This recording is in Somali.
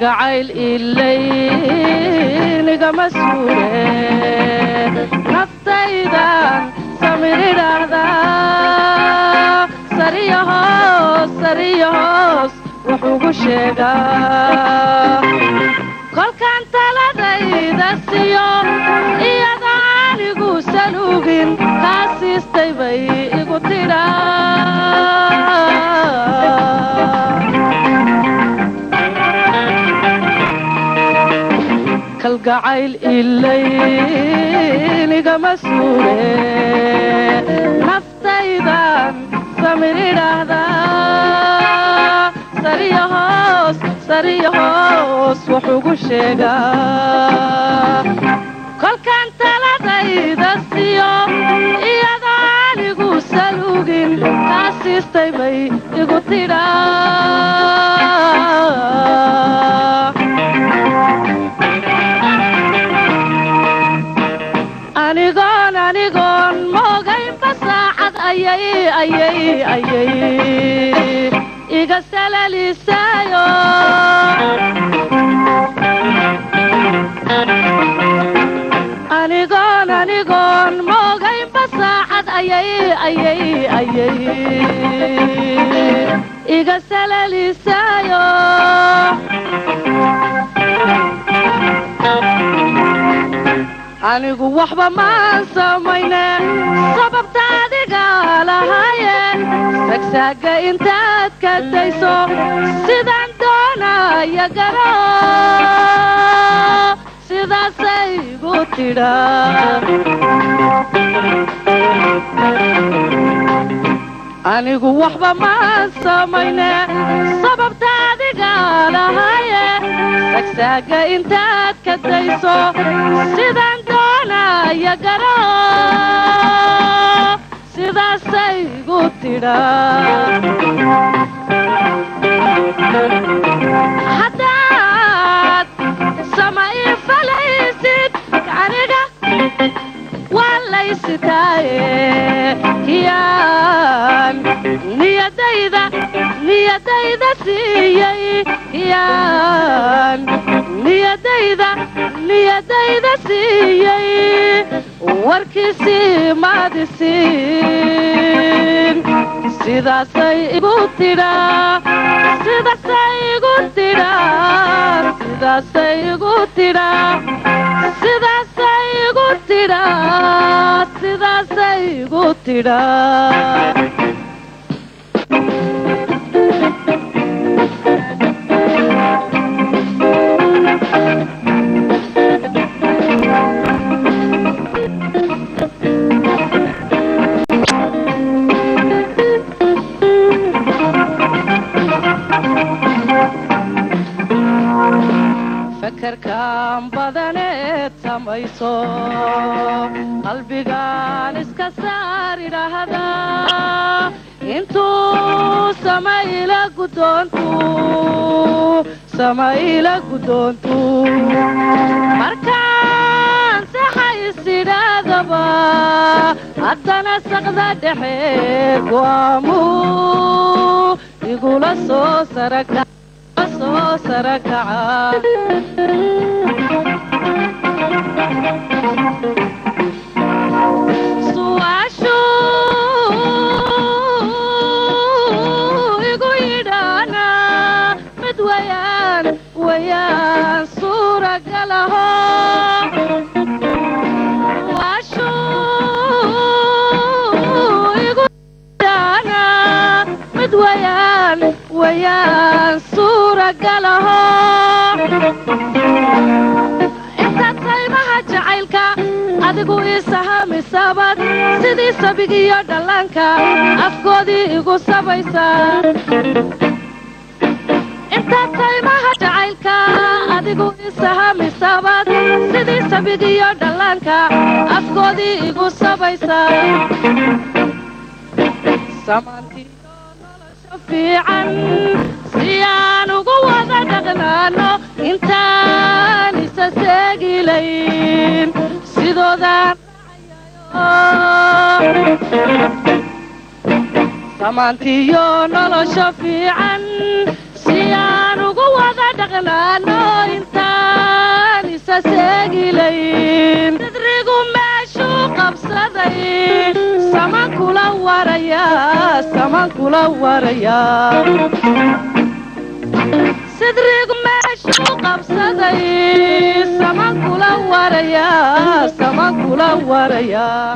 kalgacayl ilaynigama suure naftaydan samiridhaahdaa sariyo hoos sariyo hoos wuxuugu sheegaa kolkaan taladayda siyo iyadoo anigu saluugin kaa siistay bay igu tidhaa kalgacayl ilaynigama suure naftaydan samiridhaahdaa sariyo hoos sariyo hoos wuxuugu sheegaa. Kolkaan taladayda siyo iyadoo anigu saluugin kaa siistay bay igu tidhaa iga salalisaayo anigoon anigoon moogaynba saacad iga salalisaayo anigu waxba maan samayne sababta adiga lahaaye sagsaaga intaad ka dayso sidaan doonaya garo sidaasay gu tidha anigu waxba maan samayne sababta adiga lahaaye sagsaaga intaad ka dayso sidaan doonaya garo sidaasay gu tidha haddaad sama ii falaysid aniga waa laysitaaye kiyaan niyadayda niyadayda siiyey kiyaan niyadayda niyadayda siiyey warkiisii maadisiin sidaasay igu tidhaa igu tidhaa sidaasay igu tidhaa badaneed samayso qalbigaan iska saar idhaahdaa intuu samayla guddoontu samayla guddoontu markaan saxaysidhaadaba haddana saqda dhexe go'aamu igula soo sarakaca Adigu iisahamisabad sidii sabigiyo dhallaanka afkoodii igu sabaysa intaad saymaha jacaylka adigu iisahamisabad sidii sabigiyo dhallaanka afkoodii igu sabaysa samaantiyo nolosha fiican si aan ugu wada dhaqnaano intaan isa seegilayn sidoodaan samaantiyo nolosha fiican si aan ugu wada dhaqnaano intaan isa seegilayn sidrigu meeshuu qabsaday saman kula waraya saman kula waraya kula waraya